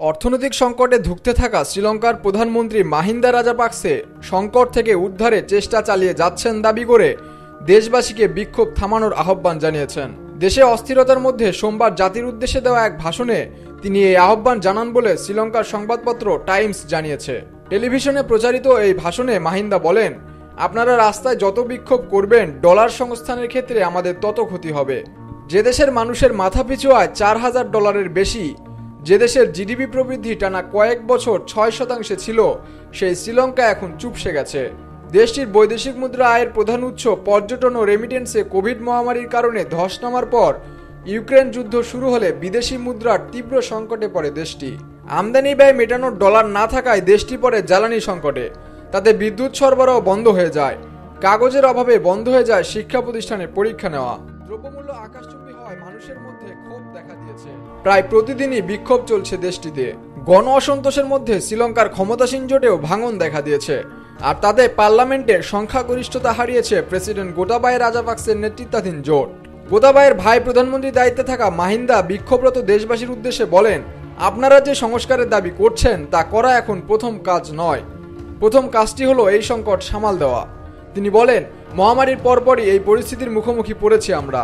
অর্থনৈতিক সংকটে ধুঁকতে থাকা শ্রীলঙ্কার প্রধানমন্ত্রী মাহিন্দা রাজাপাকসে সংকট থেকে উদ্ধারে চেষ্টা চালিয়ে যাচ্ছেন দাবি করে দেশবাসীকে বিক্ষোভ থামানোর আহ্বান জানিয়েছেন। দেশে অস্থিরতার মধ্যে সোমবার জাতির উদ্দেশ্যে দেওয়া এক ভাষণে তিনি এই আহ্বান জানান বলে শ্রীলঙ্কার সংবাদপত্র টাইমস জানিয়েছে। টেলিভিশনে প্রচারিত এই ভাষণে মাহিন্দা বলেন, আপনারা রাস্তায় যত বিক্ষোভ করবেন, ডলার সংস্থানের ক্ষেত্রে আমাদের তত ক্ষতি হবে। যে দেশের মানুষের মাথাপিছু আয় চার হাজার ডলারের বেশি যে দেশের জিডিপি প্রবৃদ্ধি টানা কয়েক বছর ছয় শতাংশে ছিল, সেই শ্রীলঙ্কা এখন চুপসে গেছে। দেশটির বৈদেশিক মুদ্রা আয়ের প্রধান উৎস পর্যটন ও রেমিটেন্সে কোভিড মহামারীর কারণে ধস নামার পর ইউক্রেন যুদ্ধ শুরু হলে বিদেশি মুদ্রার তীব্র সংকটে পড়ে দেশটি। আমদানি ব্যয় মেটানোর ডলার না থাকায় দেশটি পড়ে জ্বালানি সংকটে। তাতে বিদ্যুৎ সরবরাহ বন্ধ হয়ে যায়। কাগজের অভাবে বন্ধ হয়ে যায় শিক্ষা প্রতিষ্ঠানে পরীক্ষা নেওয়া। দ্রব্যমূল্য আকাশচুম্বী হওয়ায় মানুষের মধ্যে ক্ষোভ দেখা দিয়েছে। প্রায় প্রতিদিনই বিক্ষোভ চলছে দেশটিতে। গণ অসন্তোষের মধ্যে শ্রীলঙ্কার ক্ষমতাসীন জোটেও ভাঙন দেখা দিয়েছে। আর তাদের পার্লামেন্টের সংখ্যাগরিষ্ঠতা হারিয়েছে প্রেসিডেন্ট গোটাবায় রাজাপাক্সের নেতৃত্বাধীন জোট। গোতাবায়ের ভাই প্রধানমন্ত্রী দায়িত্বে থাকা মাহিন্দা বিক্ষোভরত দেশবাসীর উদ্দেশ্যে বলেন, আপনারা যে সংস্কারের দাবি করছেন, তা করা এখন প্রথম কাজ নয়। প্রথম কাজটি হলো এই সংকট সামাল দেওয়া। তিনি বলেন, মহামারীর পরপরই এই পরিস্থিতির মুখোমুখি পড়েছি আমরা।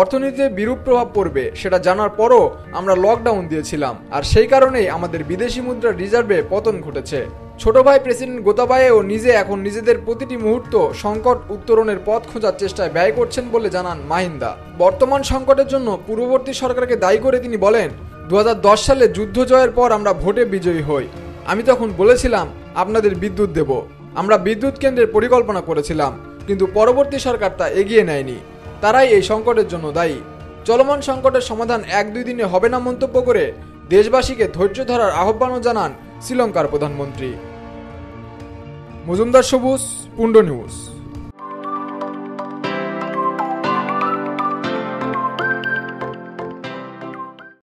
অর্থনীতিতে বিরূপ প্রভাব পড়বে, সেটা জানার পরও আমরা লকডাউন দিয়েছিলাম। আর সেই কারণেই আমাদের বিদেশি মুদ্রার রিজার্ভে পতন ঘটেছে। ছোট ভাই প্রেসিডেন্ট গোতাবায়েও নিজে এখন নিজেদের প্রতিটি মুহূর্ত সংকট উত্তরণের পথ খোঁজার চেষ্টায় ব্যয় করছেন বলে জানান মাহিন্দা। বর্তমান সংকটের জন্য পূর্ববর্তী সরকারকে দায়ী করে তিনি বলেন দু হাজার দশ সালে যুদ্ধ জয়ের পর আমরা ভোটে বিজয়ী হই। আমি তখন বলেছিলাম, আপনাদের বিদ্যুৎ দেব। আমরা বিদ্যুৎ কেন্দ্রের পরিকল্পনা করেছিলাম, কিন্তু পরবর্তী সরকার তা এগিয়ে নেয়নি। তারাই এই সংকটের জন্য দায়ী। চলমান সংকটের সমাধান এক দুই দিনে হবে না মন্তব্য করে দেশবাসীকে ধৈর্য ধরার আহ্বানও জানান শ্রীলঙ্কার প্রধানমন্ত্রী। মজুমদার সবুজ, পুণ্ড নিউজ।